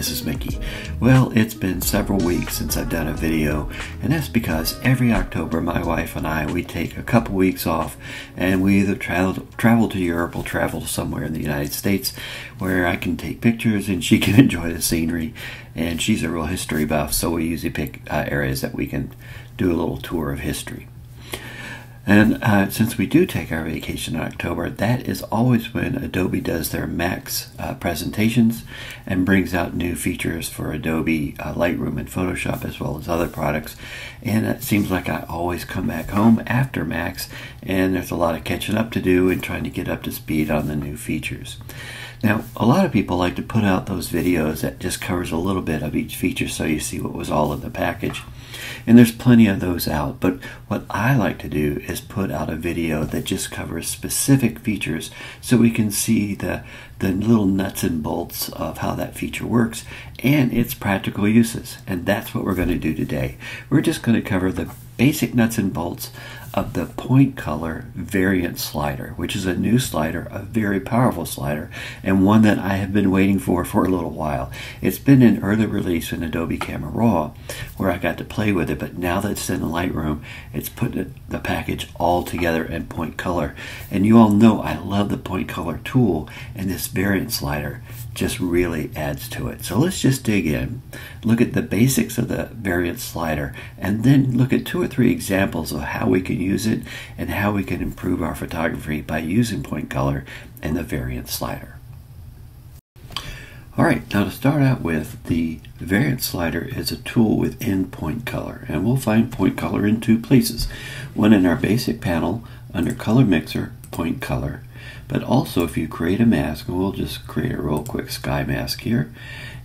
This is Mickey. Well, it's been several weeks since I've done a video, and that's because every October my wife and I we take a couple weeks off and we either travel travel to Europe or travel somewhere in the United States where I can take pictures and she can enjoy the scenery. And she's a real history buff, so we usually pick uh, areas that we can do a little tour of history. And uh, since we do take our vacation in October, that is always when Adobe does their Max uh, presentations and brings out new features for Adobe uh, Lightroom and Photoshop as well as other products. And it seems like I always come back home after Max, and there's a lot of catching up to do and trying to get up to speed on the new features. Now, a lot of people like to put out those videos that just covers a little bit of each feature so you see what was all in the package. And there's plenty of those out, but what I like to do is put out a video that just covers specific features so we can see the, the little nuts and bolts of how that feature works and its practical uses. And that's what we're going to do today. We're just going to cover the basic nuts and bolts of the point color variance slider, which is a new slider, a very powerful slider, and one that I have been waiting for for a little while. It's been in early release in Adobe Camera Raw, where I got to play with it, but now that it's in the Lightroom, it's put the package all together in point color. And you all know I love the point color tool, and this variance slider just really adds to it. So let's just dig in, look at the basics of the variance slider, and then look at two or three examples of how we can use it and how we can improve our photography by using point color and the variance slider. Alright, now to start out with, the variance slider is a tool within point color, and we'll find point color in two places. One in our basic panel under color mixer, point color, but also if you create a mask, and we'll just create a real quick sky mask here,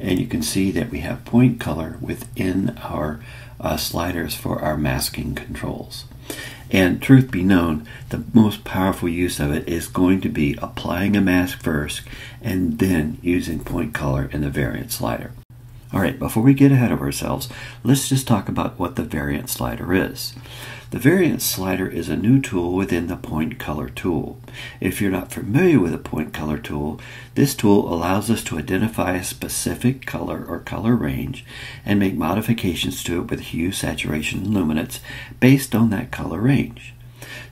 and you can see that we have point color within our uh, sliders for our masking controls. And truth be known, the most powerful use of it is going to be applying a mask first and then using point color in the variance slider. Alright, before we get ahead of ourselves, let's just talk about what the variance slider is. The variance slider is a new tool within the point color tool. If you're not familiar with a point color tool, this tool allows us to identify a specific color or color range and make modifications to it with hue, saturation, and luminance based on that color range.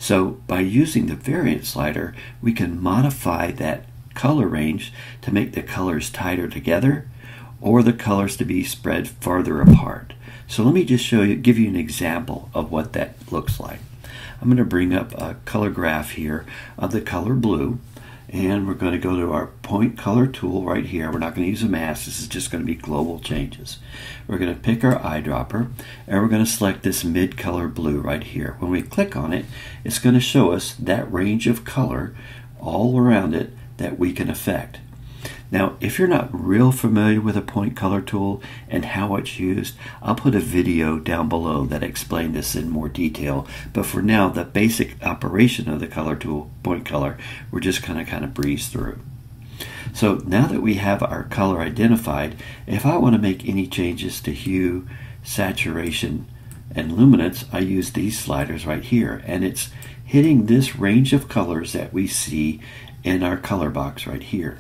So by using the variance slider, we can modify that color range to make the colors tighter together or the colors to be spread farther apart. So let me just show you, give you an example of what that looks like. I'm going to bring up a color graph here of the color blue and we're going to go to our point color tool right here. We're not going to use a mask. This is just going to be global changes. We're going to pick our eyedropper and we're going to select this mid color blue right here. When we click on it, it's going to show us that range of color all around it that we can affect. Now, if you're not real familiar with a point color tool and how it's used, I'll put a video down below that explains this in more detail. But for now, the basic operation of the color tool, point color, we're just kind of kind of breeze through. So now that we have our color identified, if I want to make any changes to hue, saturation, and luminance, I use these sliders right here. And it's hitting this range of colors that we see in our color box right here.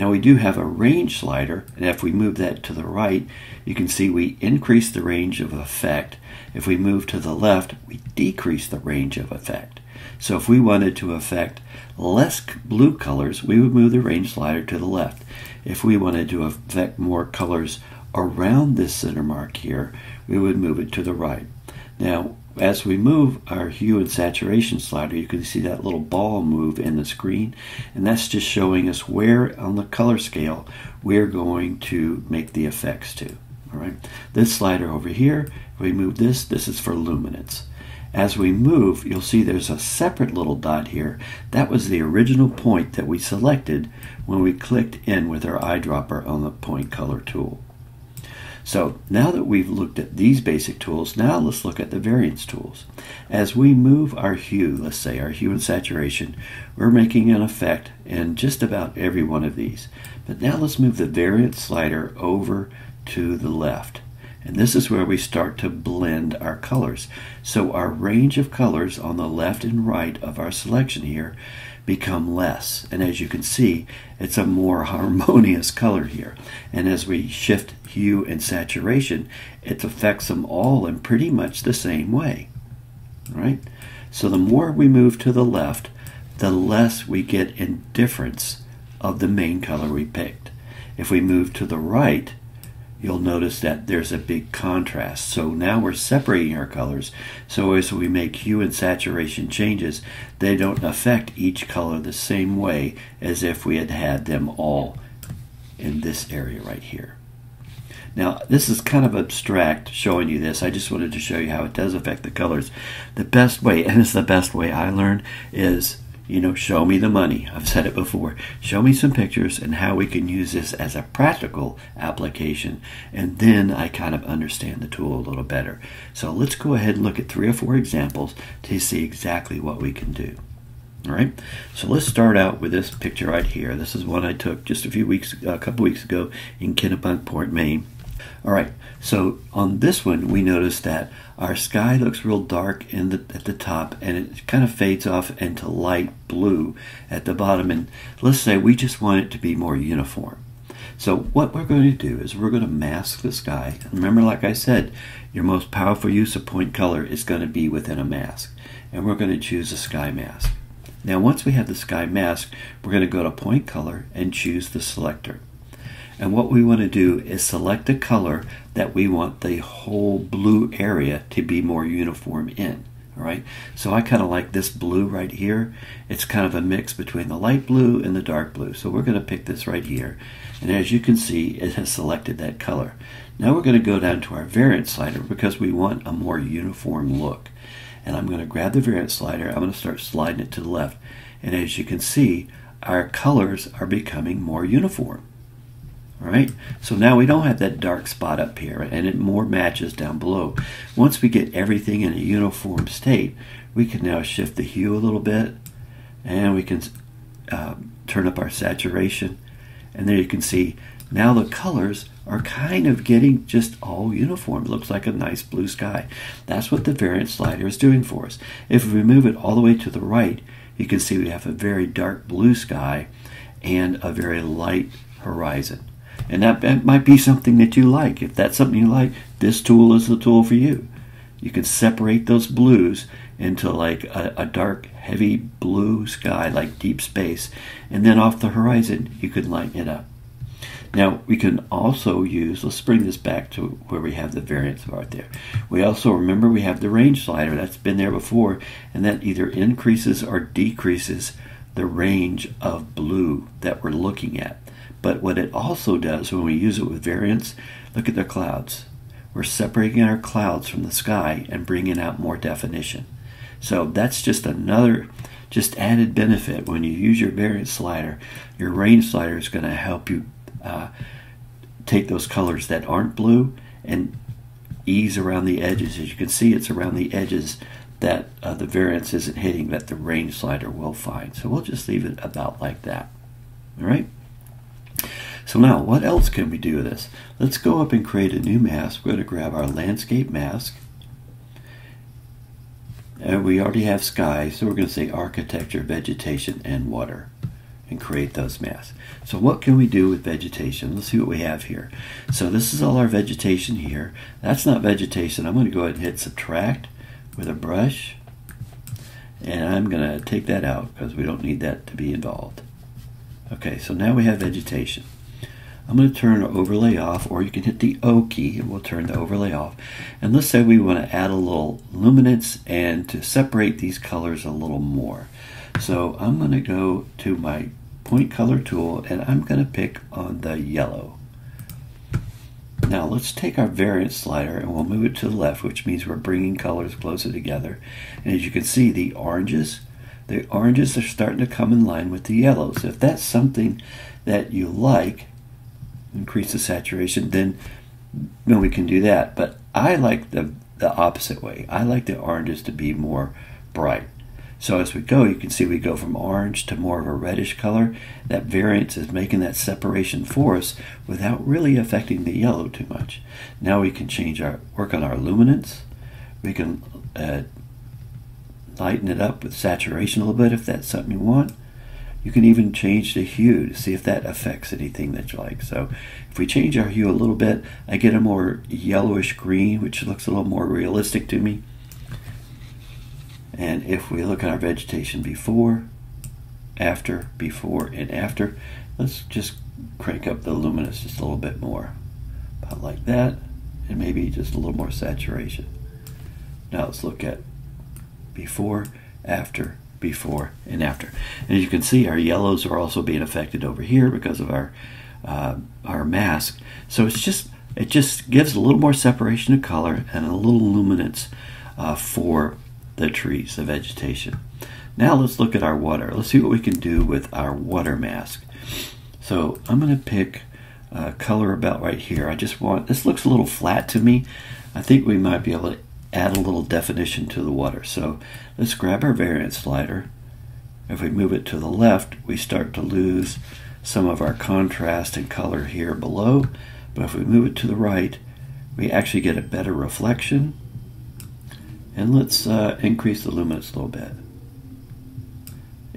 Now we do have a range slider, and if we move that to the right, you can see we increase the range of effect. If we move to the left, we decrease the range of effect. So if we wanted to affect less blue colors, we would move the range slider to the left. If we wanted to affect more colors around this center mark here, we would move it to the right. Now, as we move our hue and saturation slider, you can see that little ball move in the screen, and that's just showing us where on the color scale we're going to make the effects to. All right, this slider over here, if we move this, this is for luminance. As we move, you'll see there's a separate little dot here. That was the original point that we selected when we clicked in with our eyedropper on the point color tool. So now that we've looked at these basic tools, now let's look at the variance tools. As we move our hue, let's say our hue and saturation, we're making an effect in just about every one of these. But now let's move the variance slider over to the left. And this is where we start to blend our colors. So our range of colors on the left and right of our selection here become less. And as you can see, it's a more harmonious color here. And as we shift hue and saturation, it affects them all in pretty much the same way. Right? So the more we move to the left, the less we get in difference of the main color we picked. If we move to the right, you'll notice that there's a big contrast. So now we're separating our colors. So as we make hue and saturation changes, they don't affect each color the same way as if we had had them all in this area right here. Now, this is kind of abstract showing you this. I just wanted to show you how it does affect the colors. The best way, and it's the best way I learned, is you know, show me the money. I've said it before. Show me some pictures and how we can use this as a practical application. And then I kind of understand the tool a little better. So let's go ahead and look at three or four examples to see exactly what we can do. All right, so let's start out with this picture right here. This is one I took just a few weeks, a couple weeks ago in Kennebunkport, Maine. All right, so on this one, we notice that our sky looks real dark in the, at the top and it kind of fades off into light blue at the bottom. And let's say we just want it to be more uniform. So what we're going to do is we're going to mask the sky. remember, like I said, your most powerful use of point color is going to be within a mask. And we're going to choose a sky mask. Now, once we have the sky mask, we're going to go to point color and choose the selector. And what we want to do is select a color that we want the whole blue area to be more uniform in. All right, so I kind of like this blue right here. It's kind of a mix between the light blue and the dark blue. So we're going to pick this right here. And as you can see, it has selected that color. Now we're going to go down to our variance slider because we want a more uniform look. And I'm going to grab the variance slider. I'm going to start sliding it to the left. And as you can see, our colors are becoming more uniform. Right, so now we don't have that dark spot up here and it more matches down below. Once we get everything in a uniform state, we can now shift the hue a little bit and we can uh, turn up our saturation. And there you can see now the colors are kind of getting just all uniform. It looks like a nice blue sky. That's what the variance slider is doing for us. If we move it all the way to the right, you can see we have a very dark blue sky and a very light horizon. And that, that might be something that you like. If that's something you like, this tool is the tool for you. You can separate those blues into like a, a, dark, heavy blue sky, like deep space. And then off the horizon, you can lighten it up. Now, we can also use, let's bring this back to where we have the variance right there. We also, remember, we have the range slider. That's been there before. And that either increases or decreases the range of blue that we're looking at. But what it also does when we use it with variance, look at the clouds. We're separating our clouds from the sky and bringing out more definition. So that's just another just added benefit when you use your variance slider. Your range slider is going to help you uh, take those colors that aren't blue and ease around the edges. As you can see, it's around the edges that uh, the variance isn't hitting that the range slider will find. So we'll just leave it about like that. All right. So now, what else can we do with this? Let's go up and create a new mask. We're going to grab our landscape mask. And we already have sky, so we're going to say architecture, vegetation, and water and create those masks. So what can we do with vegetation? Let's see what we have here. So this is all our vegetation here. That's not vegetation. I'm going to go ahead and hit subtract with a brush. And I'm going to take that out because we don't need that to be involved. Okay, so now we have vegetation. I'm going to turn overlay off, or you can hit the O key and we'll turn the overlay off. And let's say we want to add a little luminance and to separate these colors a little more. So I'm going to go to my point color tool and I'm going to pick on the yellow. Now let's take our variance slider and we'll move it to the left, which means we're bringing colors closer together. And as you can see, the oranges, the oranges are starting to come in line with the yellows. If that's something that you like, increase the saturation, then then we can do that. But I like the the opposite way. I like the oranges to be more bright. So as we go, you can see we go from orange to more of a reddish color. That variance is making that separation for us without really affecting the yellow too much. Now we can change our work on our luminance. We can uh, lighten it up with saturation a little bit if that's something you want. You can even change the hue to see if that affects anything that you like. So if we change our hue a little bit, I get a more yellowish green, which looks a little more realistic to me. And if we look at our vegetation before, after, before, and after, let's just crank up the luminance just a little bit more. About like that, and maybe just a little more saturation. Now let's look at before, after, before, and after. And as you can see, our yellows are also being affected over here because of our uh, our mask. So it's just it just gives a little more separation of color and a little luminance uh, for the trees, the vegetation. Now let's look at our water. Let's see what we can do with our water mask. So I'm going to pick a color about right here. I just want, this looks a little flat to me. I think we might be able to add a little definition to the water. So let's grab our variance slider. If we move it to the left, we start to lose some of our contrast and color here below. But if we move it to the right, we actually get a better reflection. And let's uh, increase the luminance a little bit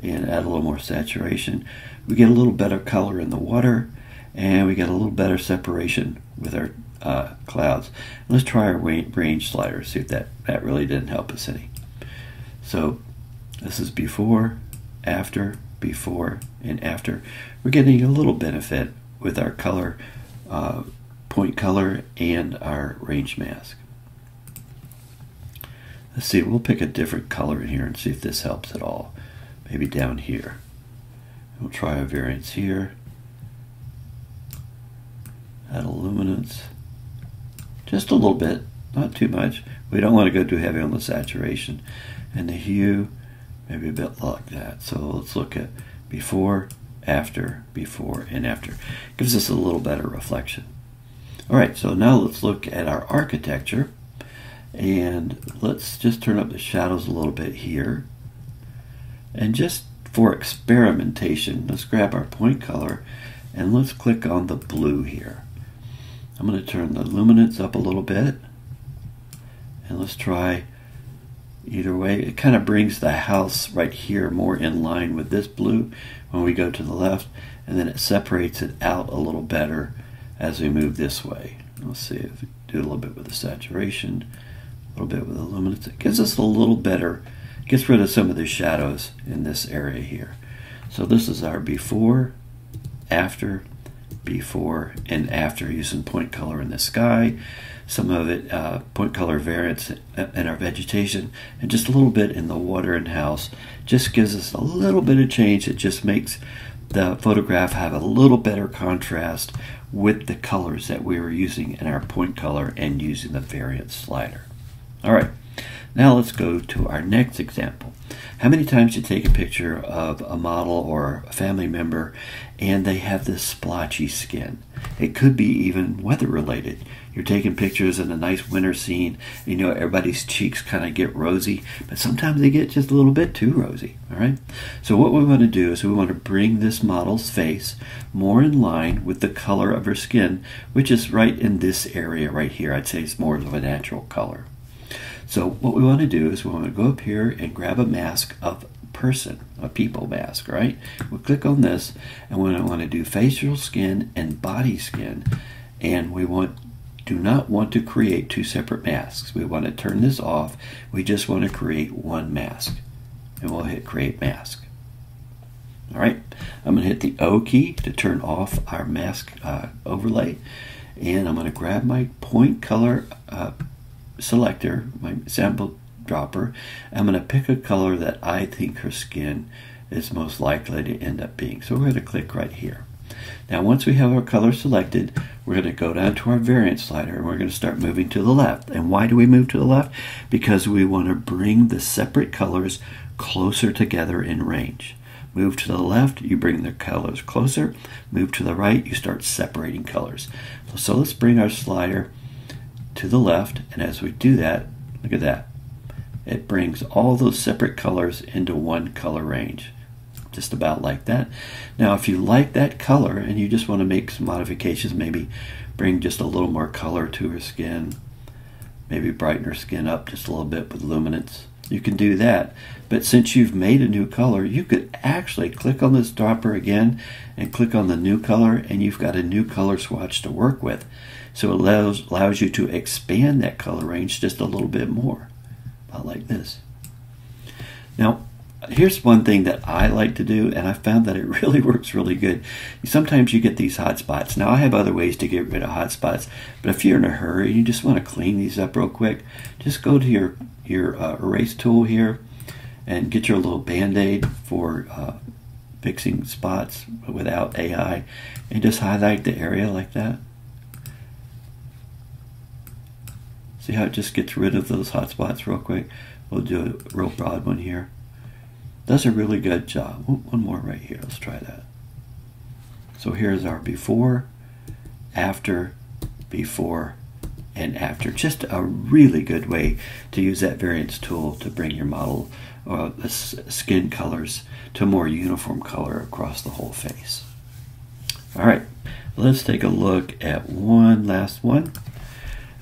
and add a little more saturation. We get a little better color in the water and we get a little better separation with our uh, clouds. Let's try our range slider, see if that, that really didn't help us any. So this is before, after, before, and after. We're getting a little benefit with our color, uh, point color, and our range mask. Let's see, we'll pick a different color in here and see if this helps at all. Maybe down here. We'll try a variance here. Add a luminance. Just a little bit, not too much. We don't want to go too heavy on the saturation. And the hue, maybe a bit like that. So let's look at before, after, before, and after. Gives us a little better reflection. All right, so now let's look at our architecture. And let's just turn up the shadows a little bit here. And just for experimentation, let's grab our point color and let's click on the blue here. I'm going to turn the luminance up a little bit. And let's try either way. It kind of brings the house right here more in line with this blue when we go to the left. And then it separates it out a little better as we move this way. Let's see if we do a little bit with the saturation a little bit with the luminance. It gives us a little better, gets rid of some of the shadows in this area here. So this is our before, after, before, and after using point color in the sky. Some of it uh, point color variance in our vegetation, and just a little bit in the water and house. Just gives us a little bit of change. It just makes the photograph have a little better contrast with the colors that we were using in our point color and using the variance slider. All right, now let's go to our next example. How many times you take a picture of a model or a family member and they have this splotchy skin? It could be even weather related. You're taking pictures in a nice winter scene, you know, everybody's cheeks kind of get rosy, but sometimes they get just a little bit too rosy, all right? So what we want to do is we want to bring this model's face more in line with the color of her skin, which is right in this area right here. I'd say it's more of a natural color. So what we want to do is we want to go up here and grab a mask of person, a people mask, right? We'll click on this and we want to do facial skin and body skin. And we want do not want to create two separate masks. We want to turn this off. We just want to create one mask. And we'll hit create mask. All right, I'm going to hit the O key to turn off our mask uh, overlay. And I'm going to grab my point color uh, selector, my sample dropper, I'm going to pick a color that I think her skin is most likely to end up being. So we're going to click right here. Now once we have our color selected, we're going to go down to our variance slider and we're going to start moving to the left. And why do we move to the left? Because we want to bring the separate colors closer together in range. Move to the left, you bring the colors closer. Move to the right, you start separating colors. So let's bring our slider to the left, and as we do that, look at that. It brings all those separate colors into one color range. Just about like that. Now, if you like that color and you just want to make some modifications, maybe bring just a little more color to her skin, maybe brighten her skin up just a little bit with luminance, you can do that. But since you've made a new color, you could actually click on this dropper again and click on the new color and you've got a new color swatch to work with. So it allows, allows you to expand that color range just a little bit more, about like this. Now, here's one thing that I like to do, and I found that it really works really good. Sometimes you get these hot spots. Now, I have other ways to get rid of hot spots, but if you're in a hurry and you just want to clean these up real quick, just go to your, your uh, erase tool here and get your little band-aid for uh, fixing spots without AI and just highlight the area like that. See how it just gets rid of those hot spots real quick? We'll do a real broad one here. Does a really good job. One more right here. Let's try that. So here's our before, after, before, and after. Just a really good way to use that variance tool to bring your model or uh, the skin colors to a more uniform color across the whole face. All right, let's take a look at one last one.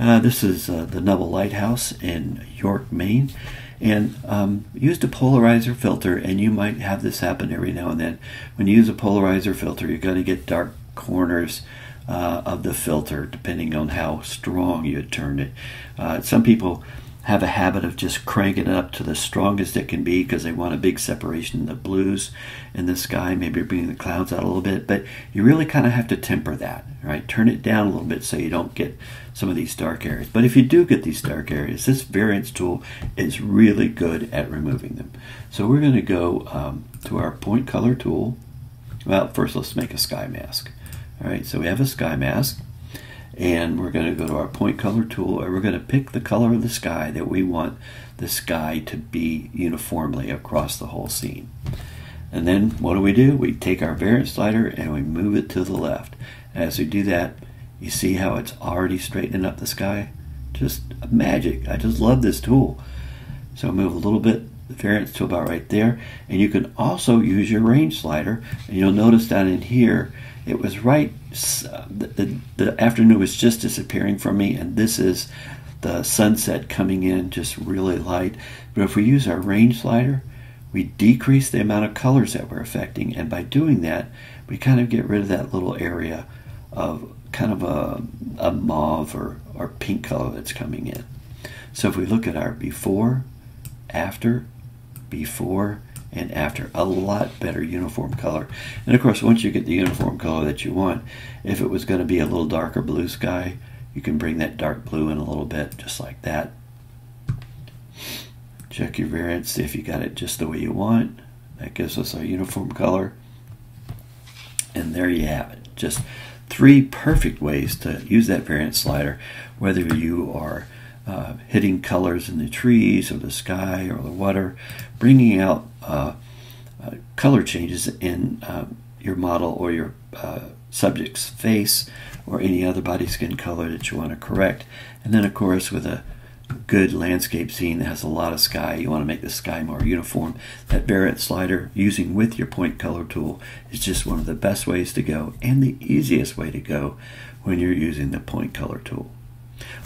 Uh, this is uh, the Nubble Lighthouse in York, Maine. And um, used a polarizer filter, and you might have this happen every now and then. When you use a polarizer filter, you're going to get dark corners uh, of the filter, depending on how strong you turn it. Uh, some people have a habit of just cranking it up to the strongest it can be because they want a big separation in the blues in the sky, maybe bringing the clouds out a little bit. But you really kind of have to temper that, right? Turn it down a little bit so you don't get some of these dark areas. But if you do get these dark areas, this variance tool is really good at removing them. So we're going to go um, to our point color tool. Well, first let's make a sky mask. All right, so we have a sky mask and we're going to go to our point color tool and we're going to pick the color of the sky that we want the sky to be uniformly across the whole scene. And then what do we do? We take our variance slider and we move it to the left. As we do that, you see how it's already straightening up the sky? Just magic. I just love this tool. So move a little bit the variance to about right there. And you can also use your range slider. And you'll notice down in here, it was right, Uh, the, the, the afternoon was just disappearing from me, and this is the sunset coming in just really light. But if we use our range slider, we decrease the amount of colors that we're affecting, and by doing that, we kind of get rid of that little area of kind of a, a mauve or, or pink color that's coming in. So if we look at our before, after, before, and after a lot better uniform color. And of course, once you get the uniform color that you want, if it was going to be a little darker blue sky, you can bring that dark blue in a little bit, just like that. Check your variance, see if you got it just the way you want. That gives us our uniform color. And there you have it. Just three perfect ways to use that variance slider, whether you are uh, hitting colors in the trees or the sky or the water, bringing out uh, uh, color changes in uh, your model or your uh, subject's face or any other body skin color that you want to correct. And then, of course, with a good landscape scene that has a lot of sky, you want to make the sky more uniform. That variance slider using with your point color tool is just one of the best ways to go and the easiest way to go when you're using the point color tool.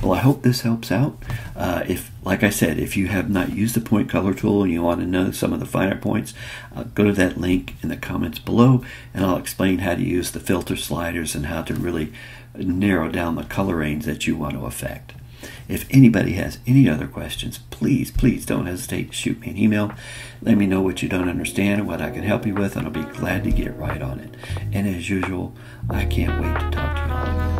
Well, I hope this helps out. Uh, if, like I said, if you have not used the point color tool and you want to know some of the finer points, uh, go to that link in the comments below and I'll explain how to use the filter sliders and how to really narrow down the color range that you want to affect. If anybody has any other questions, please, please don't hesitate to shoot me an email. Let me know what you don't understand and what I can help you with, and I'll be glad to get right on it. And as usual, I can't wait to talk to you all again.